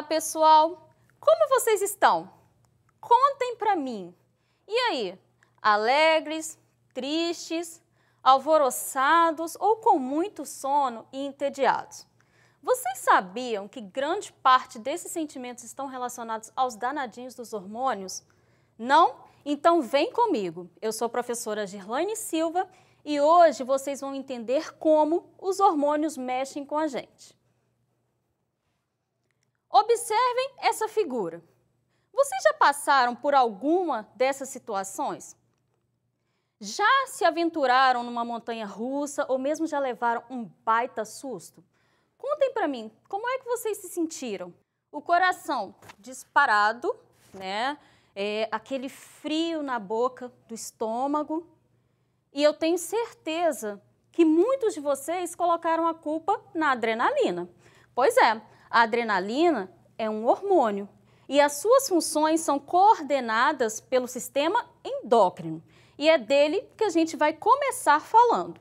Olá, pessoal! Como vocês estão? Contem para mim. E aí, alegres, tristes, alvoroçados ou com muito sono e entediados? Vocês sabiam que grande parte desses sentimentos estão relacionados aos danadinhos dos hormônios? Não? Então vem comigo. Eu sou a professora Girlaine Silva e hoje vocês vão entender como os hormônios mexem com a gente. Observem essa figura. Vocês já passaram por alguma dessas situações? Já se aventuraram numa montanha russa ou mesmo já levaram um baita susto? Contem para mim, como é que vocês se sentiram? O coração disparado, né? É, aquele frio na boca do estômago. E eu tenho certeza que muitos de vocês colocaram a culpa na adrenalina. Pois é, a adrenalina é um hormônio e as suas funções são coordenadas pelo sistema endócrino. E é dele que a gente vai começar falando.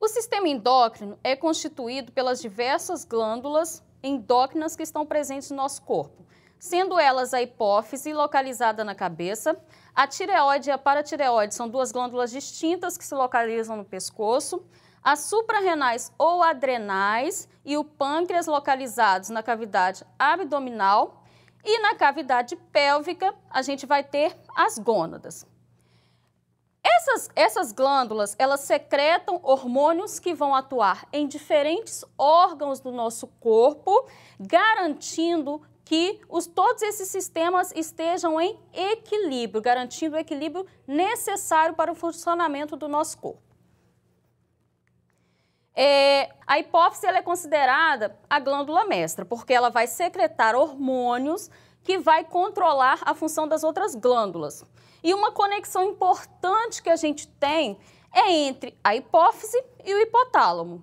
O sistema endócrino é constituído pelas diversas glândulas endócrinas que estão presentes no nosso corpo, sendo elas a hipófise, localizada na cabeça, a tireoide e a paratireoide são duas glândulas distintas que se localizam no pescoço, as suprarrenais ou adrenais e o pâncreas localizados na cavidade abdominal e na cavidade pélvica a gente vai ter as gônadas. Essas, essas glândulas, elas secretam hormônios que vão atuar em diferentes órgãos do nosso corpo, garantindo que os, todos esses sistemas estejam em equilíbrio, garantindo o equilíbrio necessário para o funcionamento do nosso corpo. É, a hipófise é considerada a glândula mestra, porque ela vai secretar hormônios que vai controlar a função das outras glândulas. E uma conexão importante que a gente tem é entre a hipófise e o hipotálamo.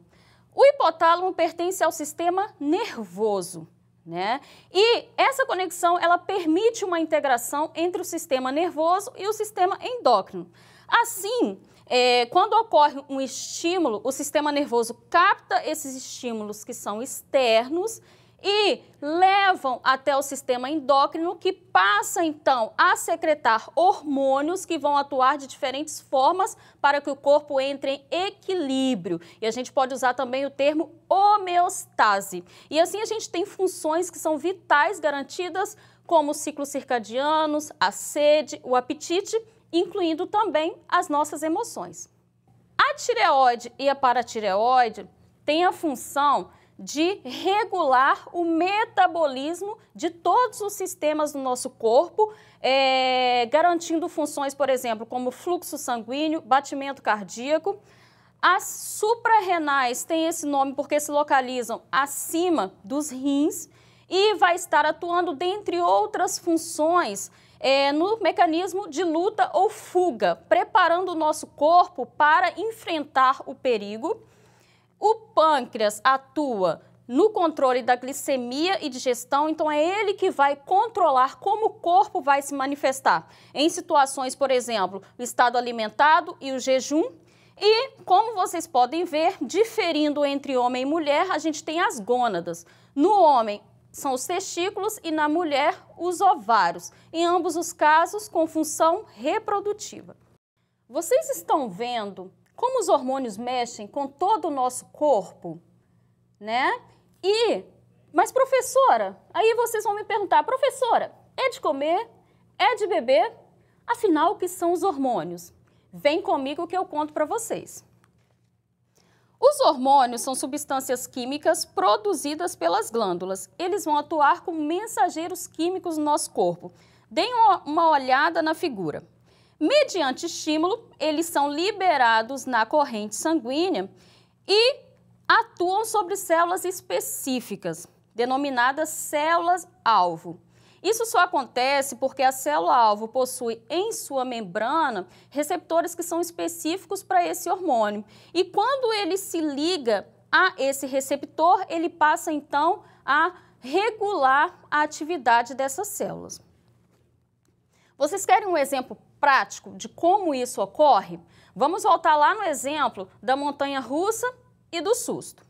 O hipotálamo pertence ao sistema nervoso, né? E essa conexão ela permite uma integração entre o sistema nervoso e o sistema endócrino. Assim, é, quando ocorre um estímulo, o sistema nervoso capta esses estímulos que são externos e levam até o sistema endócrino, que passa então a secretar hormônios que vão atuar de diferentes formas para que o corpo entre em equilíbrio. E a gente pode usar também o termo homeostase. E assim a gente tem funções que são vitais garantidas, como os ciclos circadianos, a sede, o apetite incluindo também as nossas emoções. A tireoide e a paratireoide têm a função de regular o metabolismo de todos os sistemas do nosso corpo, é, garantindo funções, por exemplo, como fluxo sanguíneo, batimento cardíaco. As suprarrenais têm esse nome porque se localizam acima dos rins e vai estar atuando, dentre outras funções, é, no mecanismo de luta ou fuga, preparando o nosso corpo para enfrentar o perigo. O pâncreas atua no controle da glicemia e digestão, então é ele que vai controlar como o corpo vai se manifestar. Em situações, por exemplo, o estado alimentado e o jejum. E, como vocês podem ver, diferindo entre homem e mulher, a gente tem as gônadas. No homem, são os testículos e na mulher os ovários, em ambos os casos com função reprodutiva. Vocês estão vendo como os hormônios mexem com todo o nosso corpo, né? E, mas professora, aí vocês vão me perguntar, professora, é de comer? É de beber? Afinal, o que são os hormônios? Vem comigo que eu conto para vocês. Os hormônios são substâncias químicas produzidas pelas glândulas. Eles vão atuar como mensageiros químicos no nosso corpo. Deem uma olhada na figura. Mediante estímulo, eles são liberados na corrente sanguínea e atuam sobre células específicas, denominadas células-alvo. Isso só acontece porque a célula-alvo possui em sua membrana receptores que são específicos para esse hormônio. E quando ele se liga a esse receptor, ele passa então a regular a atividade dessas células. Vocês querem um exemplo prático de como isso ocorre? Vamos voltar lá no exemplo da montanha russa e do susto.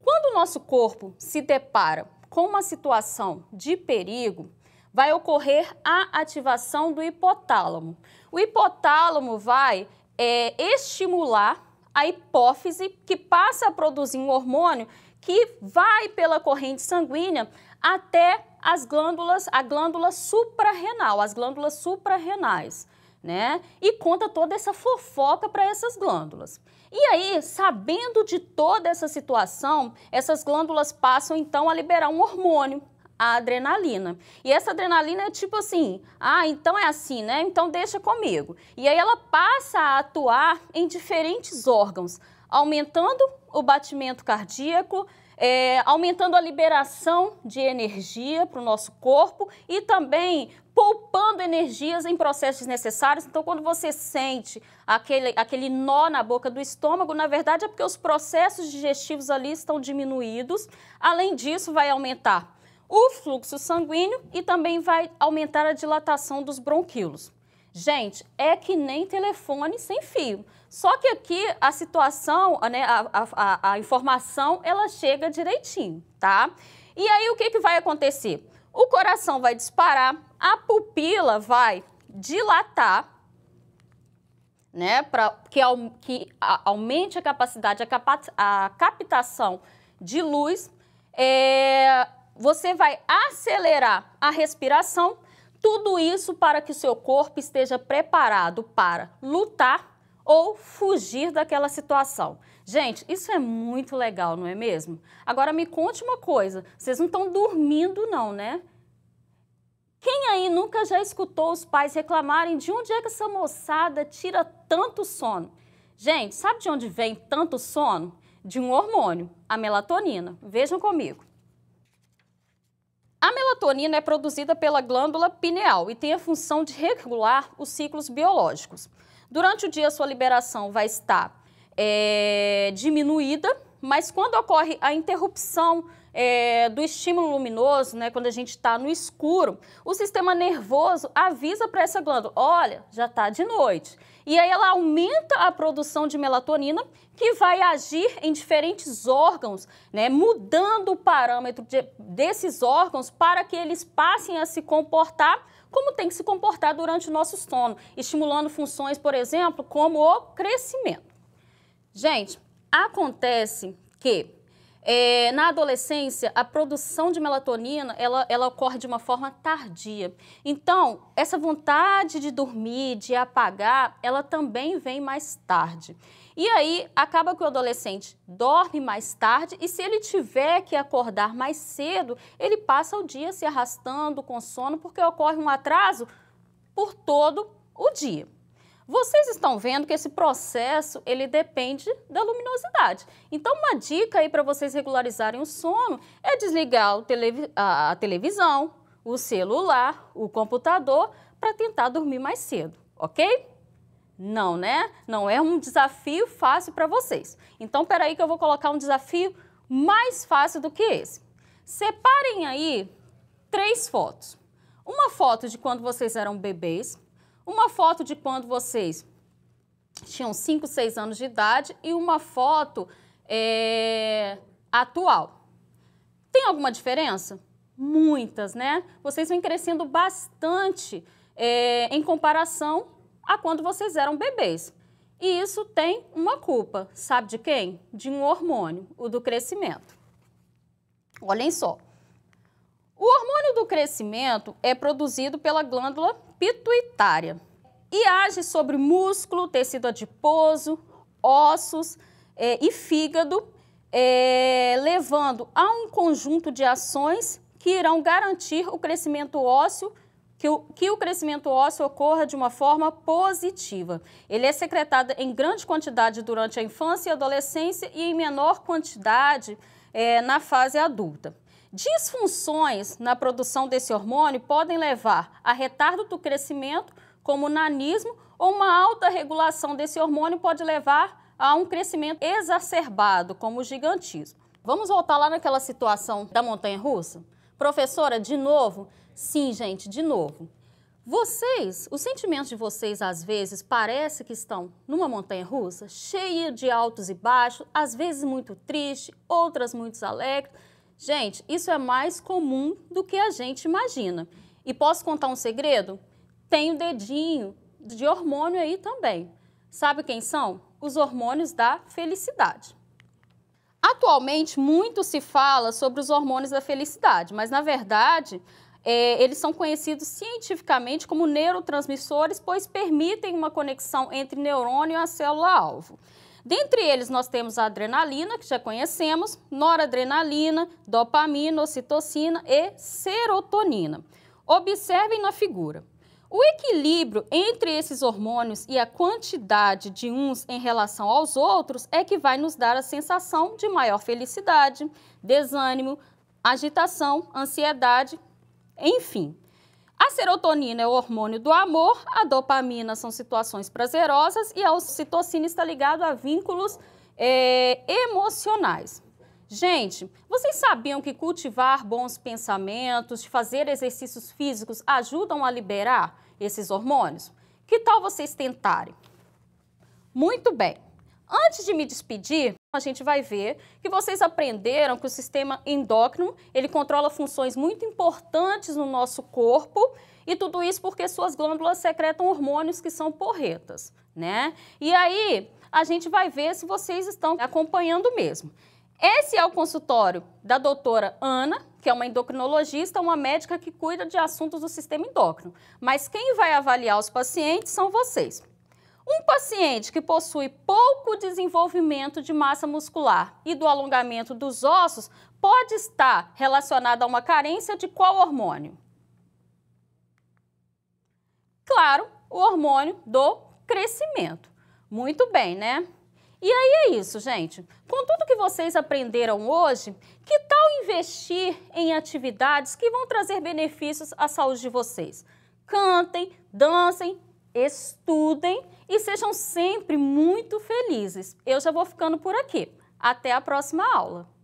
Quando o nosso corpo se depara com uma situação de perigo, vai ocorrer a ativação do hipotálamo. O hipotálamo vai é, estimular a hipófise, que passa a produzir um hormônio que vai pela corrente sanguínea até as glândulas, a glândula suprarrenal, as glândulas suprarrenais, né? E conta toda essa fofoca para essas glândulas. E aí, sabendo de toda essa situação, essas glândulas passam então a liberar um hormônio, a adrenalina. E essa adrenalina é tipo assim, ah, então é assim, né? Então deixa comigo. E aí ela passa a atuar em diferentes órgãos, aumentando o batimento cardíaco, é, aumentando a liberação de energia para o nosso corpo e também poupando energias em processos necessários. Então, quando você sente aquele, aquele nó na boca do estômago, na verdade é porque os processos digestivos ali estão diminuídos. Além disso, vai aumentar o fluxo sanguíneo e também vai aumentar a dilatação dos bronquíolos. Gente, é que nem telefone sem fio. Só que aqui a situação, né, a, a, a informação, ela chega direitinho, tá? E aí o que, que vai acontecer? O coração vai disparar, a pupila vai dilatar, né, para que, que aumente a capacidade, a, capa, a captação de luz. É, você vai acelerar a respiração, tudo isso para que o seu corpo esteja preparado para lutar ou fugir daquela situação. Gente, isso é muito legal, não é mesmo? Agora me conte uma coisa, vocês não estão dormindo não, né? Quem aí nunca já escutou os pais reclamarem de onde é que essa moçada tira tanto sono? Gente, sabe de onde vem tanto sono? De um hormônio, a melatonina. Vejam comigo. A melatonina é produzida pela glândula pineal e tem a função de regular os ciclos biológicos. Durante o dia, sua liberação vai estar é, diminuída, mas quando ocorre a interrupção é, do estímulo luminoso, né, quando a gente está no escuro, o sistema nervoso avisa para essa glândula, olha, já está de noite. E aí ela aumenta a produção de melatonina, que vai agir em diferentes órgãos, né, mudando o parâmetro de, desses órgãos para que eles passem a se comportar como tem que se comportar durante o nosso sono, estimulando funções, por exemplo, como o crescimento. Gente, acontece que é, na adolescência, a produção de melatonina, ela, ela ocorre de uma forma tardia. Então, essa vontade de dormir, de apagar, ela também vem mais tarde. E aí, acaba que o adolescente dorme mais tarde e se ele tiver que acordar mais cedo, ele passa o dia se arrastando com sono porque ocorre um atraso por todo o dia. Vocês estão vendo que esse processo, ele depende da luminosidade. Então, uma dica aí para vocês regularizarem o sono é desligar televi a televisão, o celular, o computador, para tentar dormir mais cedo, ok? Não, né? Não é um desafio fácil para vocês. Então, peraí que eu vou colocar um desafio mais fácil do que esse. Separem aí três fotos. Uma foto de quando vocês eram bebês, uma foto de quando vocês tinham 5, 6 anos de idade e uma foto é, atual. Tem alguma diferença? Muitas, né? Vocês vêm crescendo bastante é, em comparação a quando vocês eram bebês. E isso tem uma culpa, sabe de quem? De um hormônio, o do crescimento. Olhem só. O hormônio do crescimento é produzido pela glândula pituitária e age sobre músculo, tecido adiposo, ossos é, e fígado, é, levando a um conjunto de ações que irão garantir o crescimento ósseo, que o, que o crescimento ósseo ocorra de uma forma positiva. Ele é secretado em grande quantidade durante a infância e adolescência e em menor quantidade é, na fase adulta. Disfunções na produção desse hormônio podem levar a retardo do crescimento, como nanismo, ou uma alta regulação desse hormônio pode levar a um crescimento exacerbado, como gigantismo. Vamos voltar lá naquela situação da montanha russa? Professora, de novo? Sim, gente, de novo. Vocês, os sentimentos de vocês às vezes parece que estão numa montanha russa, cheia de altos e baixos, às vezes muito triste, outras muito alegres. Gente, isso é mais comum do que a gente imagina. E posso contar um segredo? Tem o dedinho de hormônio aí também. Sabe quem são? Os hormônios da felicidade. Atualmente, muito se fala sobre os hormônios da felicidade, mas na verdade, é, eles são conhecidos cientificamente como neurotransmissores, pois permitem uma conexão entre neurônio e a célula-alvo. Dentre eles, nós temos a adrenalina, que já conhecemos, noradrenalina, dopamina, ocitocina e serotonina. Observem na figura. O equilíbrio entre esses hormônios e a quantidade de uns em relação aos outros é que vai nos dar a sensação de maior felicidade, desânimo, agitação, ansiedade, enfim. A serotonina é o hormônio do amor, a dopamina são situações prazerosas e a ocitocina está ligado a vínculos é, emocionais. Gente, vocês sabiam que cultivar bons pensamentos, fazer exercícios físicos ajudam a liberar esses hormônios? Que tal vocês tentarem? Muito bem. Antes de me despedir, a gente vai ver que vocês aprenderam que o sistema endócrino, ele controla funções muito importantes no nosso corpo e tudo isso porque suas glândulas secretam hormônios que são porretas, né? E aí, a gente vai ver se vocês estão acompanhando mesmo. Esse é o consultório da doutora Ana, que é uma endocrinologista, uma médica que cuida de assuntos do sistema endócrino. Mas quem vai avaliar os pacientes são vocês. Um paciente que possui pouco desenvolvimento de massa muscular e do alongamento dos ossos pode estar relacionado a uma carência de qual hormônio? Claro, o hormônio do crescimento. Muito bem, né? E aí é isso, gente. Com tudo que vocês aprenderam hoje, que tal investir em atividades que vão trazer benefícios à saúde de vocês? Cantem, dancem, estudem e sejam sempre muito felizes. Eu já vou ficando por aqui. Até a próxima aula!